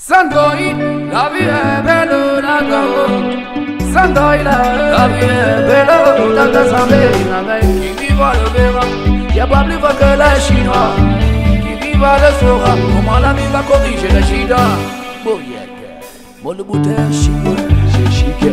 Sans Dohi, la vie est belle, la Sans Dohi, la vie est belle, dans ta santé, la qui vive le verra, y a pas plus fort que les Chinois, qui vive le saura, comment la vie va corriger les Chinois, oh, Boyette, mon bouteille, chibouille, j'ai chiqué.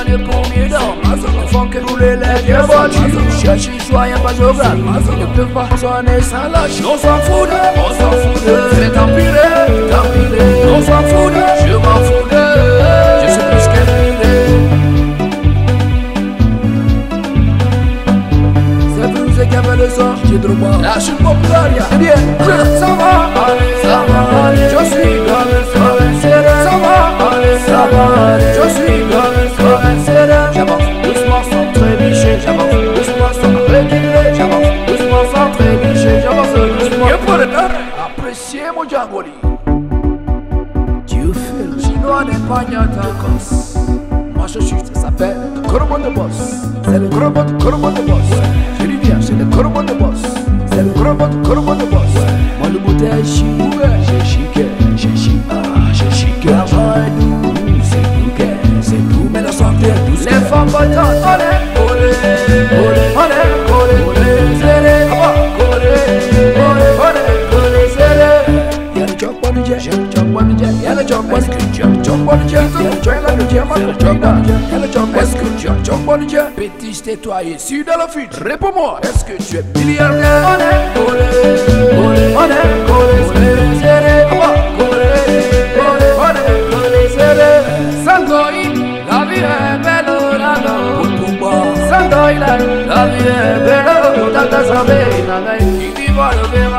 Grande comida, mas eu não funk roulette é bandido Cherche joia pra jogar, mas eu ne peux pas sonner sans lâche On s'en fout, on s'en fout, c'est tant pis, tant pis On s'en fout, je m'en fous Je suis plus qu'un pilé C'est plus qu'un bel sort, j'ai trop pas Lâche une popularia, c'est bien, noir des pognotins corse. Moi je suis, ça s'appelle Corobon de Boss. C'est le Corobon, Corobon de Boss. Je lui viens, c'est le Corobon de Boss. C'est le Corobon, Corobon de Boss. Moi le bouteille, je suis ouvert, j'ai chiqué, j'ai chiqué, j'ai chiqué. La voix est douce, say bouquet, c'est tout, mais la santé est douce. Les femmes Est-ce que tu as John Petit toi et suis dans la fuite. Réponds-moi, est-ce que tu es milliardaire On est, on est, on est, on est, La vie est belle, est, tas, santé, on le verra.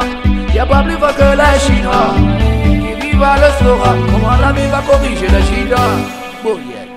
Y'a pas plus que la Chinois. Qui viva le on comment la vie va corriger la est Boyer.